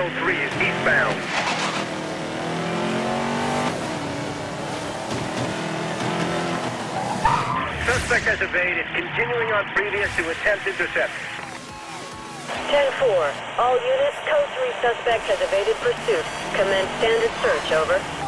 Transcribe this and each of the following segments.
code 3 is eastbound. Suspect has evaded, continuing on previous to attempt intercept. 10-4. All units, code 3 suspect has evaded pursuit. Commence standard search, over.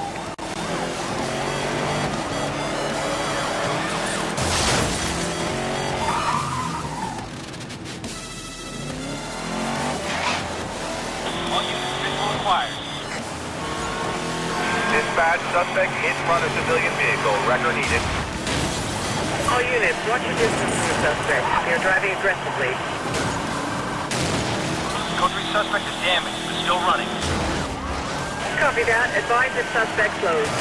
Suspect in front of civilian vehicle. Record needed. All units, watch your distance from the suspect. They are driving aggressively. Code 3 suspect is damaged, but still running. Copy that. Advise if suspect closed.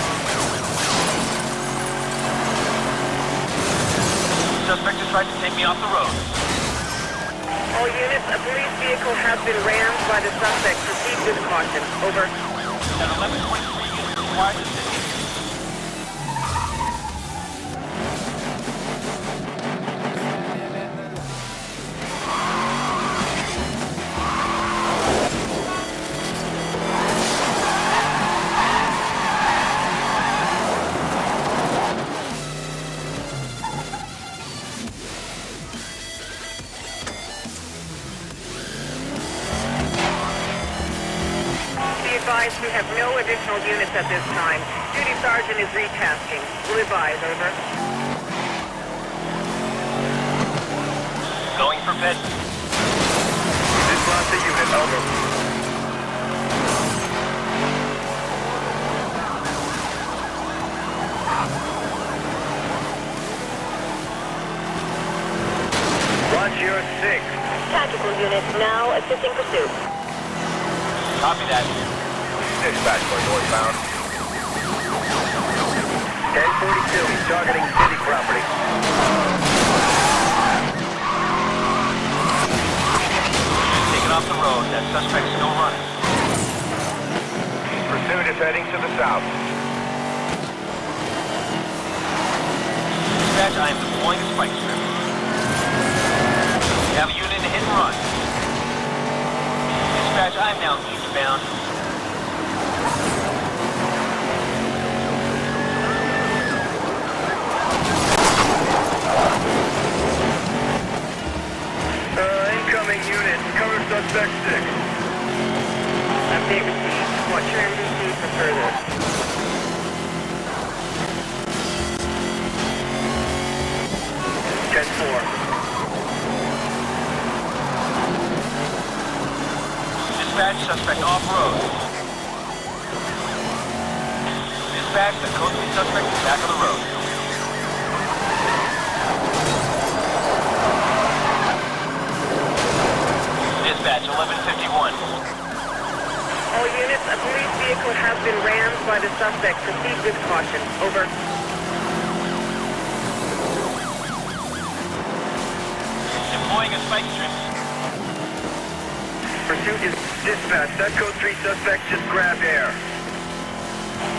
Suspect has tried to take me off the road. All units, a police vehicle has been rammed by the suspect. Proceed with caution. Over. At 1123 units advised we have no additional units at this time. Duty sergeant is retasking. Will advise. Over. Going for bed. This lost the unit. Over. Watch your six. Tactical units now assisting pursuit. Copy that. Dispatch for northbound. 1042, he's targeting city property. Taken off the road. That suspect still running. Pursuit is heading to the south. Dispatch, I am deploying a spike strip. We have a unit hit and run. Dispatch, I am now eastbound. The suspect. Proceed with caution. Over. Deploying a spike strip. Pursuit is dispatch. That code three suspect just grabbed air.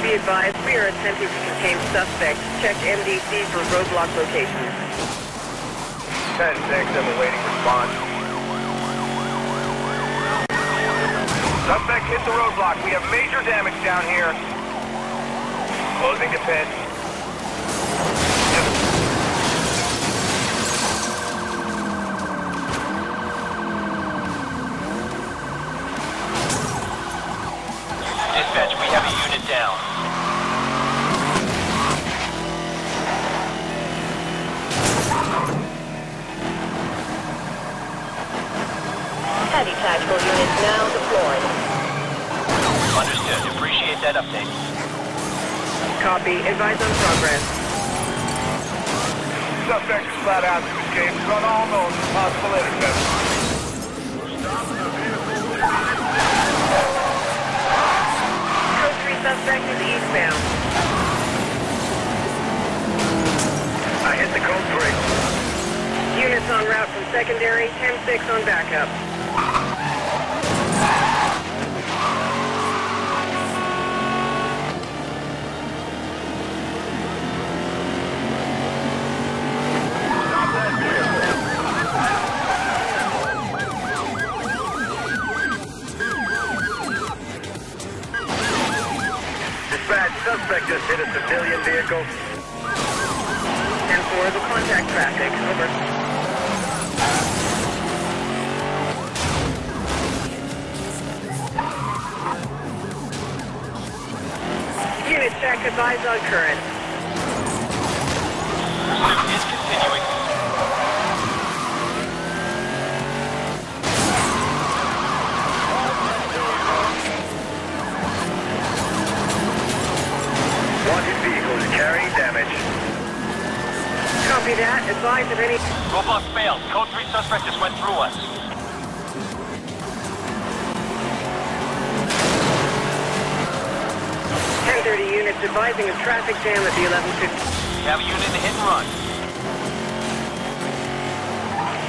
Be advised we are attempting to contain suspect. Check MDC for roadblock location. Ten six, I'm awaiting response. Suspect hit the roadblock. We have major damage down here. Closing to pit. Dispatch, we have a unit down. Heavy tactical units now deployed. Understood. Appreciate that update. Copy. Advise on progress. Suspect is flat out to escape. Run all known possible intercept. Code 3 suspect is eastbound. I hit the code three. Units en route from secondary. 10-6 on backup. Unit check, advise on current. Pursuit is continuing. Wanted vehicle is carrying damage. Copy that. Advise of any... Roadblock failed. Code 3 suspect just went through us. Ten thirty units advising of traffic jam at the eleven fifty. We have a unit in a hit and run.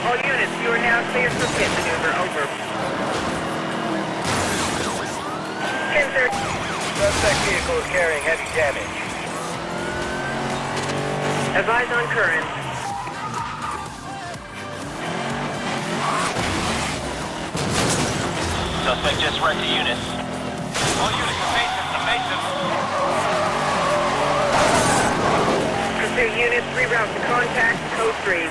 All units, you are now clear for pit maneuver. Over. Ten thirty. Suspect vehicle is carrying heavy damage. Advise on current. Suspect just wrecked a unit. All units, evasive, evasive. Units reroute to contact code three.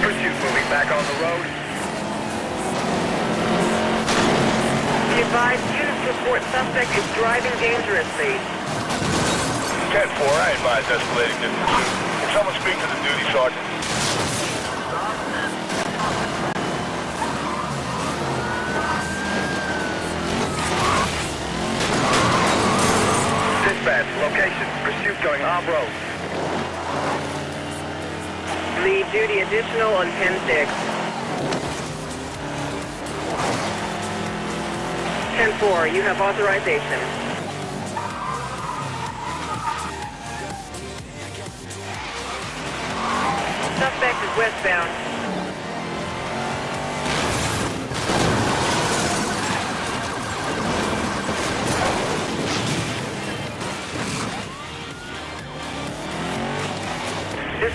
Pursuit moving back on the road. Be advised, units report suspect is driving dangerously. 10-4, I advise escalating this pursuit. Can someone speak to the duty sergeant? Dispatch, location, going off-road. Lead duty additional on 10-6. 10-4, you have authorization. Suspect is westbound.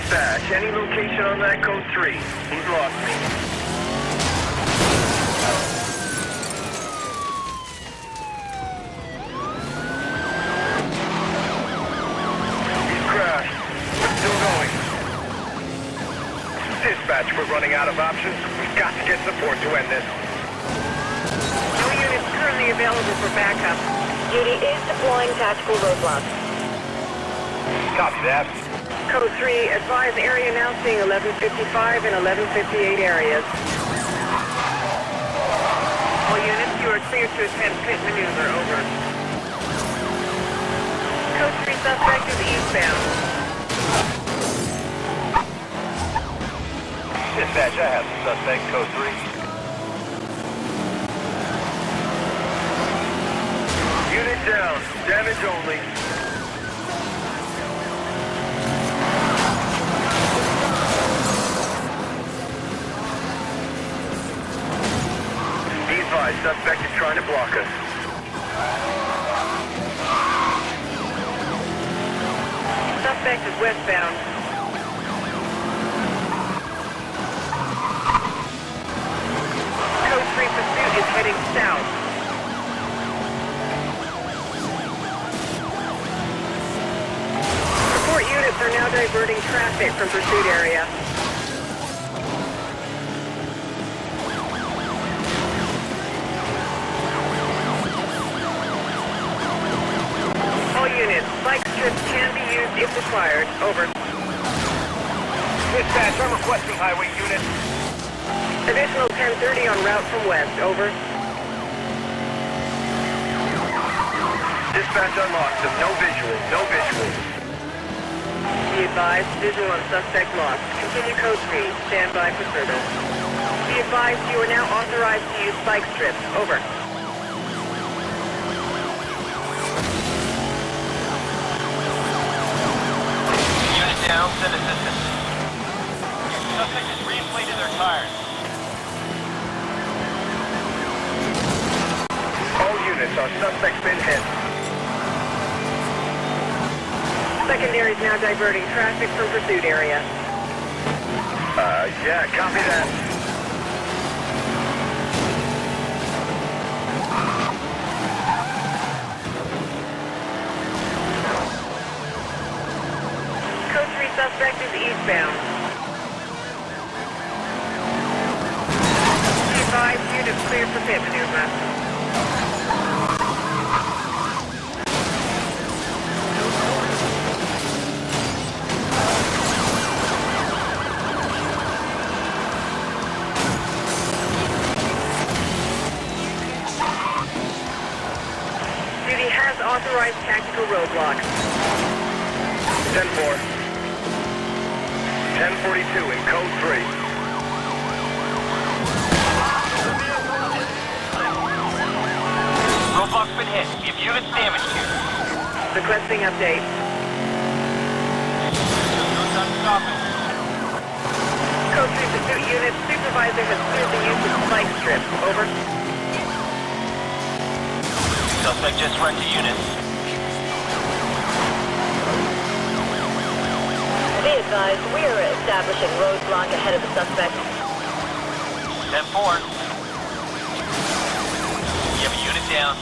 Dispatch, any location on that code 3? He's lost me. He's crashed. Still going. Dispatch, we're running out of options. We've got to get support to end this. No units currently available for backup. Duty is deploying tactical roadblocks. Copy that. Code 3, advise area now seeing 1155 and 1158 areas. All units, you are clear to attempt pit maneuver. Over. Code 3 suspect is eastbound. Dispatch, I have the suspect, code 3. Unit down. Damage only. Advised, suspect is trying to block us. Suspect is westbound. Code 3 pursuit is heading south. Support units are now diverting traffic from pursuit area. Can be used if required. Over. Dispatch, I'm requesting highway unit. Additional 1030 on route from west. Over. Dispatch unlocked them. No visual. No visual. Be advised, visual on suspect lost. Continue code 3. Stand by for service. Be advised, you are now authorized to use spike strips. Over. Center is now diverting traffic from pursuit area. Uh, yeah, copy that. suspect is eastbound. Advise you to clear for pit maneuver. Authorized tactical roadblock. 10-4. 1042 in code 3. Roadblock's been hit. We have units damaged here. Requesting update. No time to stop it. Code 3 pursuit unit, supervisor has cleared the use of spike strip. Over. Suspect just wrecked a unit. Be advised, we are establishing roadblock ahead of the suspect. 10-4. You have a unit down.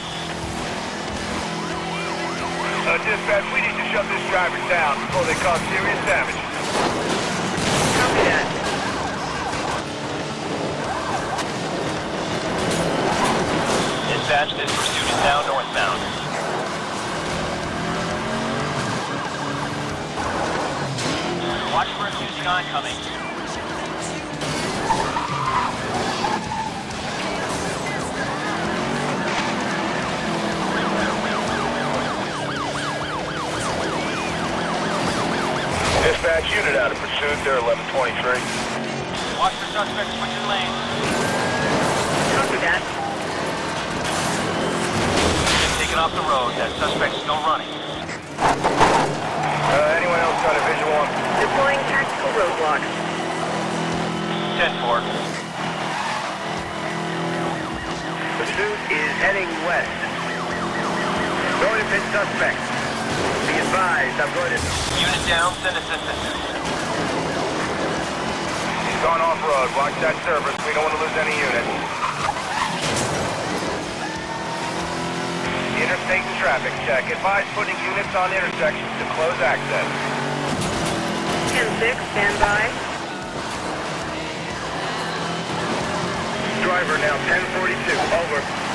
Uh, dispatch, we need to shut this driver down before they cause serious damage. Copy that. Dispatch, this pursuit is now northbound. Watch for accusing oncoming. Dispatch unit out of pursuit. They're 1123. Watch for suspect switching lanes. Off the road. That suspect's still running. Uh, anyone else got a visual on? Deploying tactical roadblocks. 10-4. Pursuit is heading west. Going to pit suspect. Be advised, I'm going to... Unit down, send assistance. He's gone off-road. Watch that service. We don't want to lose any units. Interstate and traffic check. Advise putting units on intersections to close access. 10-6, stand by. Driver now 1042. Over.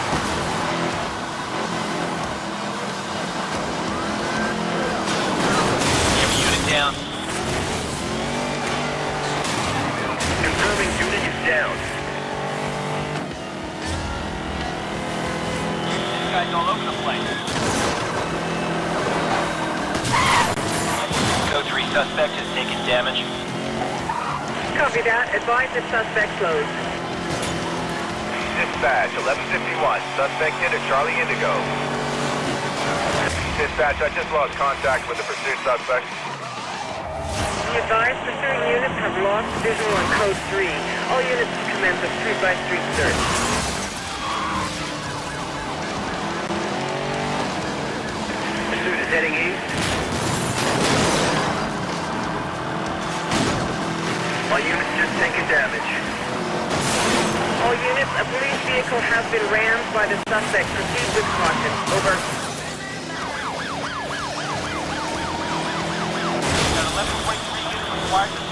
That. Advise if suspect closed. Dispatch 1151. Suspect hit at Charlie Indigo. Dispatch, I just lost contact with the pursuit suspect. Be advised, pursuing units have lost visual on code 3. All units commence a street-by-street search. Pursuit is heading east. Units, a police vehicle has been rammed by the suspect. Proceed with caution. Over. Got 11.3 units required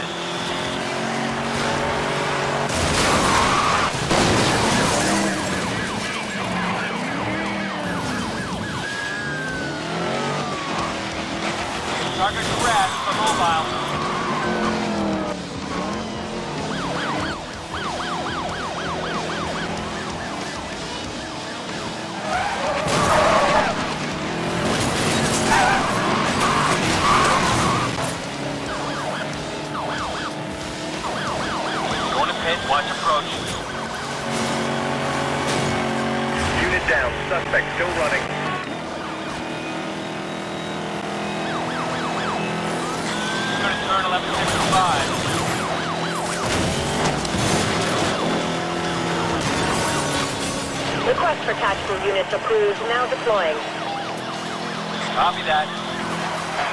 Unit down. Suspect still running. Going to turn 1165. Request for tactical units approved. Now deploying. Copy that.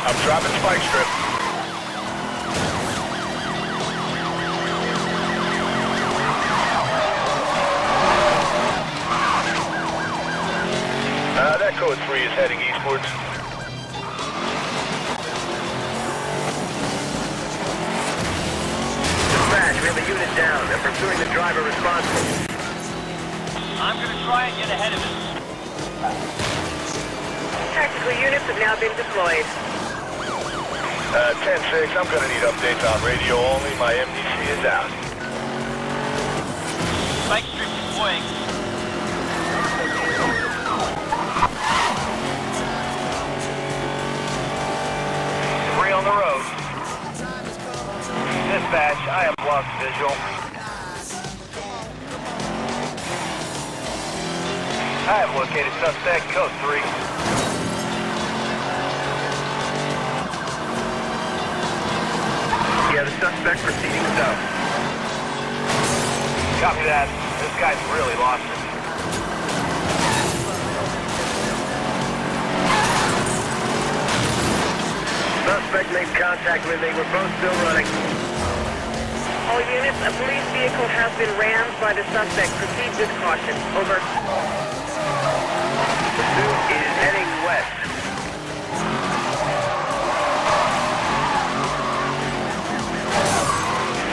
I'm dropping spike strip. Code 3 is heading eastwards. Dispatch, we have a unit down. They're pursuing the driver responsible. I'm gonna try and get ahead of it. Tactical units have now been deployed. Uh, 10-6, I'm gonna need updates on radio only. My MDC is out. Spike strip deploying. Lost visual. I have located suspect, code 3. Yeah, the suspect proceeding south. Copy that. This guy's really lost it. Suspect made contact when they were both still running. All units, a police vehicle has been rammed by the suspect. Proceed with caution. Over. Pursuit is heading west.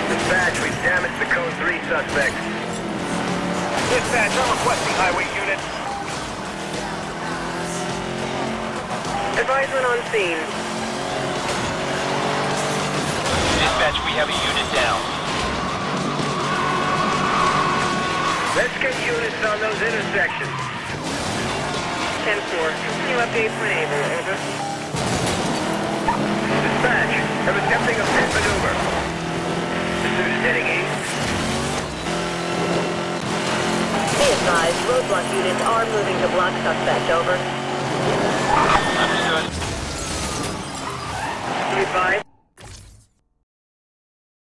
Dispatch, we've damaged the code 3 suspect. Dispatch, I'm requesting highway units. Advisement on scene. Dispatch, we have a unit down. Let's get units on those intersections. 10-4. Continue updates when able. Over. Dispatch, I'm attempting a pit maneuver. Pursuit is heading east. Be advised, roadblock units are moving to block suspect. Over. Understood. Be advised,